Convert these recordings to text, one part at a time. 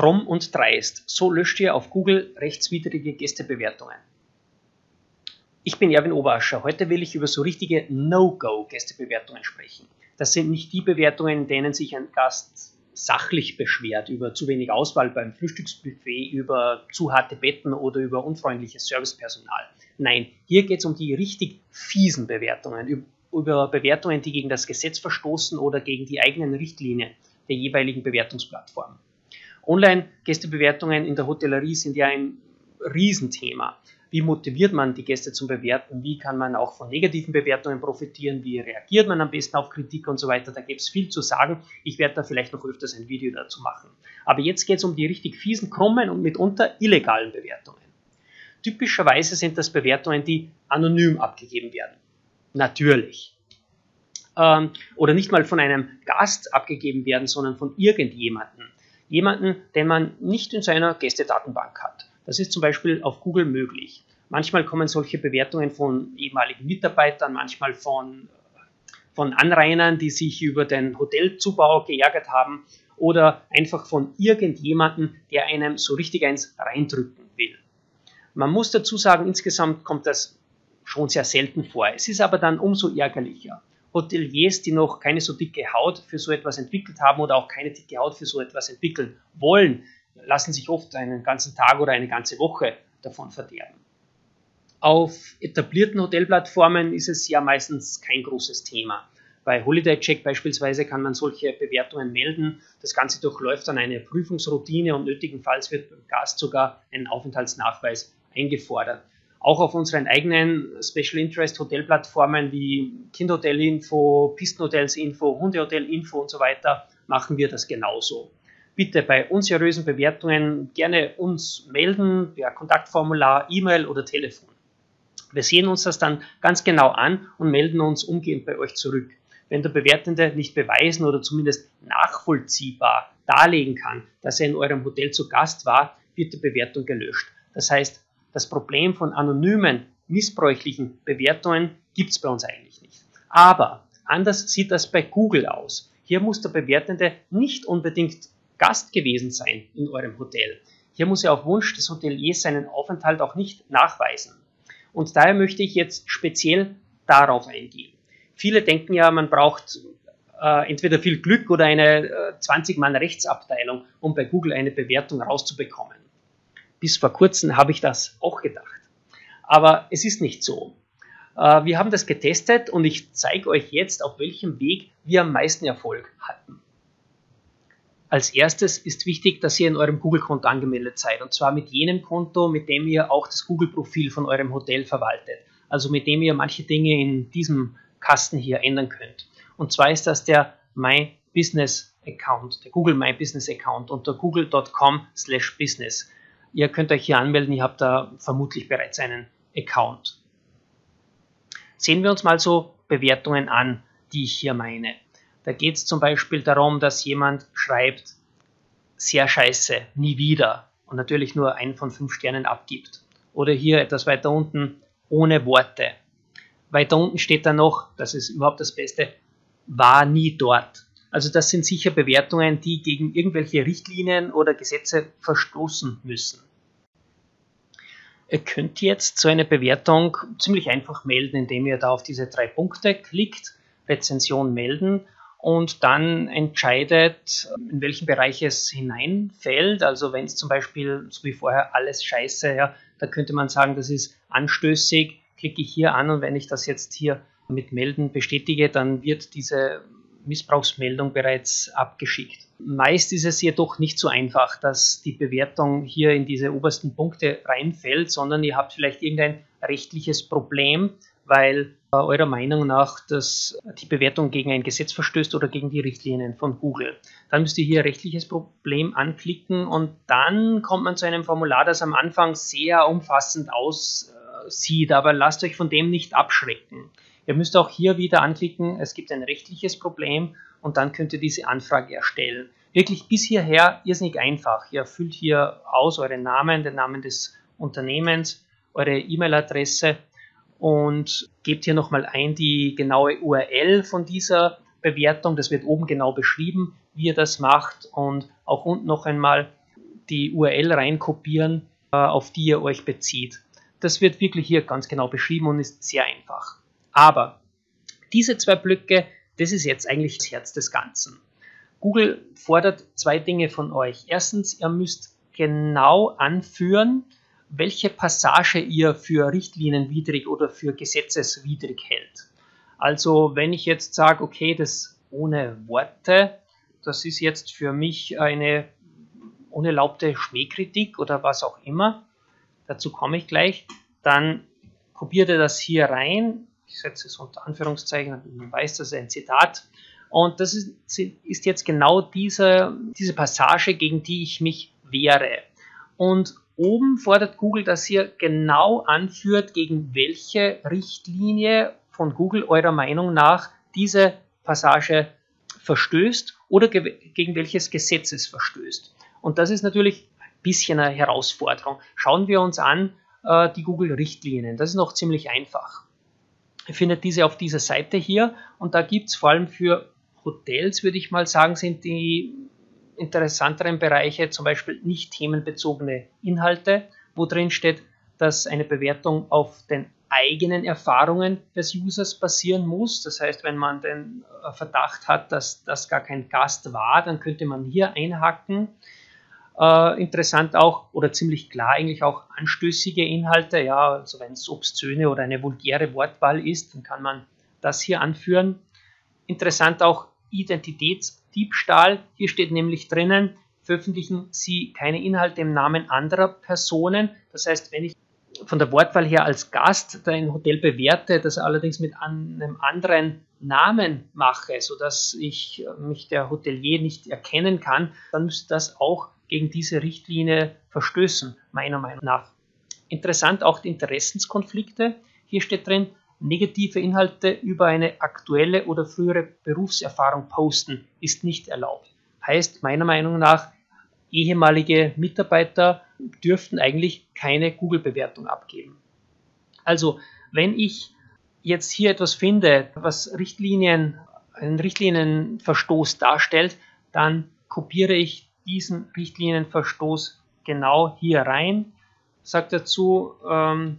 Krumm und dreist. So löscht ihr auf Google rechtswidrige Gästebewertungen. Ich bin Erwin Oberascher. Heute will ich über so richtige No-Go-Gästebewertungen sprechen. Das sind nicht die Bewertungen, in denen sich ein Gast sachlich beschwert über zu wenig Auswahl beim Frühstücksbuffet, über zu harte Betten oder über unfreundliches Servicepersonal. Nein, hier geht es um die richtig fiesen Bewertungen, über Bewertungen, die gegen das Gesetz verstoßen oder gegen die eigenen Richtlinien der jeweiligen Bewertungsplattform. Online-Gästebewertungen in der Hotellerie sind ja ein Riesenthema. Wie motiviert man die Gäste zum Bewerten? Wie kann man auch von negativen Bewertungen profitieren? Wie reagiert man am besten auf Kritik und so weiter? Da gibt es viel zu sagen. Ich werde da vielleicht noch öfters ein Video dazu machen. Aber jetzt geht es um die richtig fiesen, krummen und mitunter illegalen Bewertungen. Typischerweise sind das Bewertungen, die anonym abgegeben werden. Natürlich. Ähm, oder nicht mal von einem Gast abgegeben werden, sondern von irgendjemandem. Jemanden, den man nicht in seiner Gästedatenbank hat. Das ist zum Beispiel auf Google möglich. Manchmal kommen solche Bewertungen von ehemaligen Mitarbeitern, manchmal von, von Anrainern, die sich über den Hotelzubau geärgert haben oder einfach von irgendjemandem, der einem so richtig eins reindrücken will. Man muss dazu sagen, insgesamt kommt das schon sehr selten vor. Es ist aber dann umso ärgerlicher. Hoteliers, die noch keine so dicke Haut für so etwas entwickelt haben oder auch keine dicke Haut für so etwas entwickeln wollen, lassen sich oft einen ganzen Tag oder eine ganze Woche davon verderben. Auf etablierten Hotelplattformen ist es ja meistens kein großes Thema. Bei Holiday Check beispielsweise kann man solche Bewertungen melden. Das Ganze durchläuft dann eine Prüfungsroutine und nötigenfalls wird beim Gast sogar ein Aufenthaltsnachweis eingefordert. Auch auf unseren eigenen Special Interest Hotelplattformen wie Kindhotel-Info, Pistenhotels-Info, Hundehotel-Info und so weiter machen wir das genauso bitte bei unseriösen Bewertungen gerne uns melden per Kontaktformular, E-Mail oder Telefon. Wir sehen uns das dann ganz genau an und melden uns umgehend bei euch zurück. Wenn der Bewertende nicht beweisen oder zumindest nachvollziehbar darlegen kann, dass er in eurem Hotel zu Gast war, wird die Bewertung gelöscht. Das heißt, das Problem von anonymen, missbräuchlichen Bewertungen gibt es bei uns eigentlich nicht. Aber anders sieht das bei Google aus. Hier muss der Bewertende nicht unbedingt Gast gewesen sein in eurem Hotel. Hier muss er auf Wunsch des Hoteliers seinen Aufenthalt auch nicht nachweisen. Und daher möchte ich jetzt speziell darauf eingehen. Viele denken ja, man braucht äh, entweder viel Glück oder eine äh, 20-Mann-Rechtsabteilung, um bei Google eine Bewertung rauszubekommen. Bis vor kurzem habe ich das auch gedacht. Aber es ist nicht so. Äh, wir haben das getestet und ich zeige euch jetzt, auf welchem Weg wir am meisten Erfolg hatten. Als erstes ist wichtig, dass ihr in eurem Google-Konto angemeldet seid. Und zwar mit jenem Konto, mit dem ihr auch das Google-Profil von eurem Hotel verwaltet. Also mit dem ihr manche Dinge in diesem Kasten hier ändern könnt. Und zwar ist das der My Business Account, der Google My Business Account unter google.com slash business. Ihr könnt euch hier anmelden, ihr habt da vermutlich bereits einen Account. Sehen wir uns mal so Bewertungen an, die ich hier meine. Da geht es zum Beispiel darum, dass jemand schreibt, sehr scheiße, nie wieder und natürlich nur einen von fünf Sternen abgibt. Oder hier etwas weiter unten, ohne Worte. Weiter unten steht dann noch, das ist überhaupt das Beste, war nie dort. Also das sind sicher Bewertungen, die gegen irgendwelche Richtlinien oder Gesetze verstoßen müssen. Ihr könnt jetzt so eine Bewertung ziemlich einfach melden, indem ihr da auf diese drei Punkte klickt, Rezension melden und dann entscheidet, in welchen Bereich es hineinfällt. Also wenn es zum Beispiel, so wie vorher, alles scheiße, ja, da könnte man sagen, das ist anstößig, klicke ich hier an und wenn ich das jetzt hier mit Melden bestätige, dann wird diese Missbrauchsmeldung bereits abgeschickt. Meist ist es jedoch nicht so einfach, dass die Bewertung hier in diese obersten Punkte reinfällt, sondern ihr habt vielleicht irgendein rechtliches Problem, weil äh, eurer Meinung nach dass die Bewertung gegen ein Gesetz verstößt oder gegen die Richtlinien von Google. Dann müsst ihr hier rechtliches Problem anklicken und dann kommt man zu einem Formular, das am Anfang sehr umfassend aussieht, aber lasst euch von dem nicht abschrecken. Ihr müsst auch hier wieder anklicken, es gibt ein rechtliches Problem und dann könnt ihr diese Anfrage erstellen. Wirklich bis hierher irrsinnig einfach. Ihr füllt hier aus euren Namen, den Namen des Unternehmens, eure E-Mail-Adresse und gebt hier nochmal ein die genaue URL von dieser Bewertung. Das wird oben genau beschrieben, wie ihr das macht und auch unten noch einmal die URL reinkopieren, äh, auf die ihr euch bezieht. Das wird wirklich hier ganz genau beschrieben und ist sehr einfach. Aber diese zwei Blöcke, das ist jetzt eigentlich das Herz des Ganzen. Google fordert zwei Dinge von euch. Erstens, ihr müsst genau anführen, welche Passage ihr für richtlinienwidrig oder für gesetzeswidrig hält. Also wenn ich jetzt sage, okay, das ohne Worte, das ist jetzt für mich eine unerlaubte Schmähkritik oder was auch immer, dazu komme ich gleich, dann kopiert ihr das hier rein, ich setze es unter Anführungszeichen, man weiß, das ist ein Zitat, und das ist, ist jetzt genau diese, diese Passage, gegen die ich mich wehre. Und oben fordert Google, dass ihr genau anführt, gegen welche Richtlinie von Google eurer Meinung nach diese Passage verstößt oder gegen welches Gesetz es verstößt. Und das ist natürlich ein bisschen eine Herausforderung. Schauen wir uns an äh, die Google-Richtlinien. Das ist noch ziemlich einfach. Ihr findet diese auf dieser Seite hier und da gibt es vor allem für Hotels, würde ich mal sagen, sind die interessanteren Bereiche zum Beispiel nicht themenbezogene Inhalte, wo drin steht, dass eine Bewertung auf den eigenen Erfahrungen des Users basieren muss. Das heißt, wenn man den äh, Verdacht hat, dass das gar kein Gast war, dann könnte man hier einhaken. Äh, interessant auch oder ziemlich klar eigentlich auch anstößige Inhalte. Ja, also wenn es obszöne oder eine vulgäre Wortwahl ist, dann kann man das hier anführen. Interessant auch Identitätsdiebstahl. Hier steht nämlich drinnen, veröffentlichen Sie keine Inhalte im Namen anderer Personen. Das heißt, wenn ich von der Wortwahl her als Gast ein Hotel bewerte, das allerdings mit einem anderen Namen mache, sodass ich mich der Hotelier nicht erkennen kann, dann müsste das auch gegen diese Richtlinie verstößen, meiner Meinung nach. Interessant auch die Interessenskonflikte. Hier steht drin, Negative Inhalte über eine aktuelle oder frühere Berufserfahrung posten ist nicht erlaubt. Heißt meiner Meinung nach, ehemalige Mitarbeiter dürften eigentlich keine Google-Bewertung abgeben. Also, wenn ich jetzt hier etwas finde, was Richtlinien, einen Richtlinienverstoß darstellt, dann kopiere ich diesen Richtlinienverstoß genau hier rein, sagt dazu, ähm,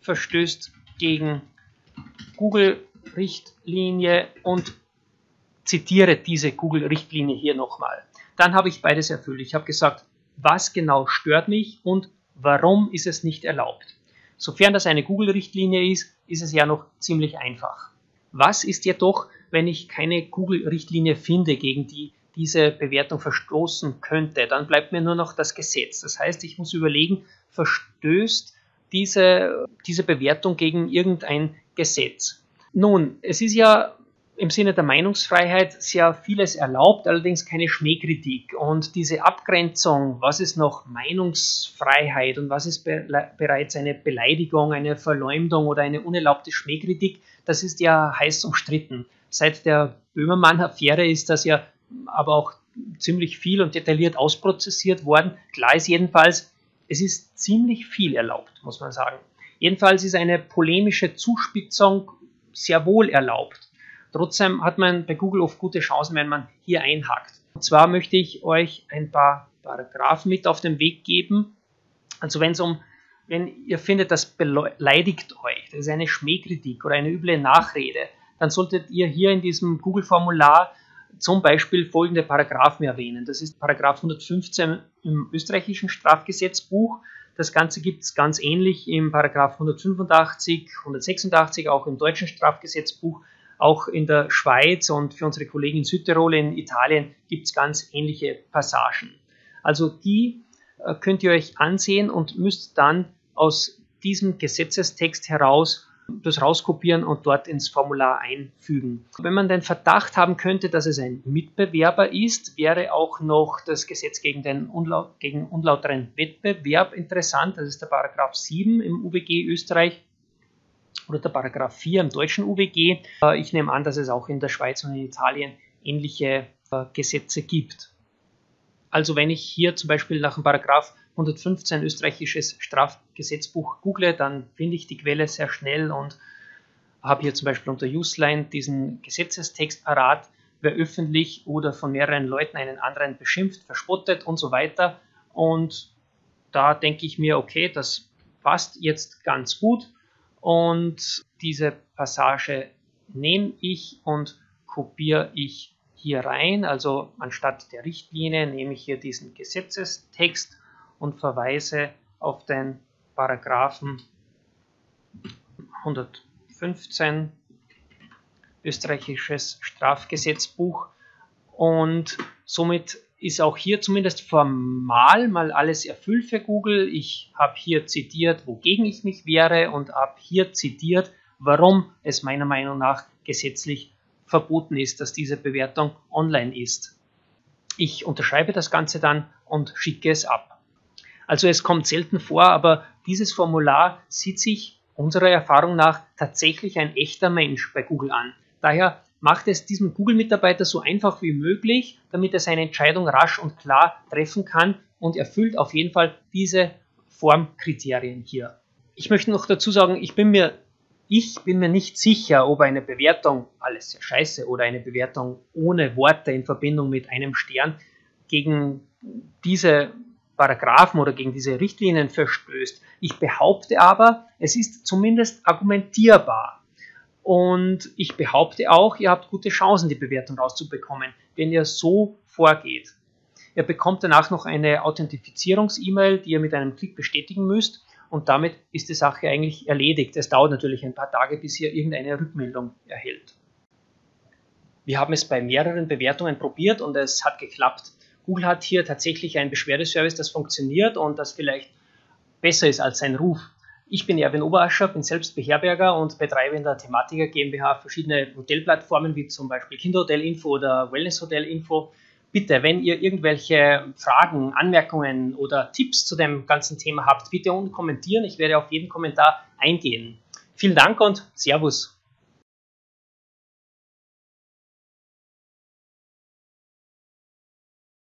verstößt gegen Google-Richtlinie und zitiere diese Google-Richtlinie hier nochmal. Dann habe ich beides erfüllt. Ich habe gesagt, was genau stört mich und warum ist es nicht erlaubt. Sofern das eine Google-Richtlinie ist, ist es ja noch ziemlich einfach. Was ist jedoch, wenn ich keine Google-Richtlinie finde, gegen die diese Bewertung verstoßen könnte? Dann bleibt mir nur noch das Gesetz. Das heißt, ich muss überlegen, verstößt diese, diese Bewertung gegen irgendein Gesetz. Nun, es ist ja im Sinne der Meinungsfreiheit sehr vieles erlaubt, allerdings keine Schmähkritik. Und diese Abgrenzung, was ist noch Meinungsfreiheit und was ist be bereits eine Beleidigung, eine Verleumdung oder eine unerlaubte Schmähkritik, das ist ja heiß umstritten. Seit der Böhmermann-Affäre ist das ja aber auch ziemlich viel und detailliert ausprozessiert worden. Klar ist jedenfalls, es ist ziemlich viel erlaubt, muss man sagen. Jedenfalls ist eine polemische Zuspitzung sehr wohl erlaubt. Trotzdem hat man bei Google oft gute Chancen, wenn man hier einhakt. Und zwar möchte ich euch ein paar Paragraphen mit auf den Weg geben. Also wenn es um, wenn ihr findet, das beleidigt euch, das ist eine Schmähkritik oder eine üble Nachrede, dann solltet ihr hier in diesem Google-Formular zum Beispiel folgende Paragraphen erwähnen. Das ist Paragraph 115 im österreichischen Strafgesetzbuch. Das Ganze gibt es ganz ähnlich im Paragraph 185, 186, auch im deutschen Strafgesetzbuch. Auch in der Schweiz und für unsere Kollegen in Südtirol, in Italien gibt es ganz ähnliche Passagen. Also die äh, könnt ihr euch ansehen und müsst dann aus diesem Gesetzestext heraus das rauskopieren und dort ins Formular einfügen. Wenn man den Verdacht haben könnte, dass es ein Mitbewerber ist, wäre auch noch das Gesetz gegen den unlaut, gegen unlauteren Wettbewerb interessant. Das ist der Paragraph 7 im UWG Österreich oder der Paragraph 4 im deutschen UWG. Äh, ich nehme an, dass es auch in der Schweiz und in Italien ähnliche äh, Gesetze gibt. Also wenn ich hier zum Beispiel nach dem Paragraph 115 österreichisches Strafgesetzbuch google, dann finde ich die Quelle sehr schnell und habe hier zum Beispiel unter Useline diesen Gesetzestext parat. wer öffentlich oder von mehreren Leuten einen anderen beschimpft, verspottet und so weiter. Und da denke ich mir, okay, das passt jetzt ganz gut. Und diese Passage nehme ich und kopiere ich hier rein. Also anstatt der Richtlinie nehme ich hier diesen Gesetzestext und verweise auf den Paragraphen 115 österreichisches Strafgesetzbuch und somit ist auch hier zumindest formal mal alles erfüllt für Google. Ich habe hier zitiert, wogegen ich mich wehre und habe hier zitiert, warum es meiner Meinung nach gesetzlich verboten ist, dass diese Bewertung online ist. Ich unterschreibe das Ganze dann und schicke es ab. Also es kommt selten vor, aber dieses Formular sieht sich unserer Erfahrung nach tatsächlich ein echter Mensch bei Google an. Daher macht es diesem Google-Mitarbeiter so einfach wie möglich, damit er seine Entscheidung rasch und klar treffen kann und erfüllt auf jeden Fall diese Formkriterien hier. Ich möchte noch dazu sagen, ich bin mir ich bin mir nicht sicher, ob eine Bewertung, alles sehr scheiße, oder eine Bewertung ohne Worte in Verbindung mit einem Stern gegen diese Paragraphen oder gegen diese Richtlinien verstößt. Ich behaupte aber, es ist zumindest argumentierbar. Und ich behaupte auch, ihr habt gute Chancen, die Bewertung rauszubekommen, wenn ihr so vorgeht. Ihr bekommt danach noch eine Authentifizierungs-E-Mail, die ihr mit einem Klick bestätigen müsst und damit ist die Sache eigentlich erledigt. Es dauert natürlich ein paar Tage, bis ihr irgendeine Rückmeldung erhält. Wir haben es bei mehreren Bewertungen probiert und es hat geklappt. Google hat hier tatsächlich einen Beschwerdeservice, das funktioniert und das vielleicht besser ist als sein Ruf. Ich bin Erwin Oberascher, bin selbst Beherberger und betreibe in der Thematiker GmbH verschiedene Hotelplattformen wie zum Beispiel Kinderhotel-Info oder Wellness-Hotel-Info bitte, wenn ihr irgendwelche Fragen, Anmerkungen oder Tipps zu dem ganzen Thema habt, bitte unten kommentieren. Ich werde auf jeden Kommentar eingehen. Vielen Dank und Servus.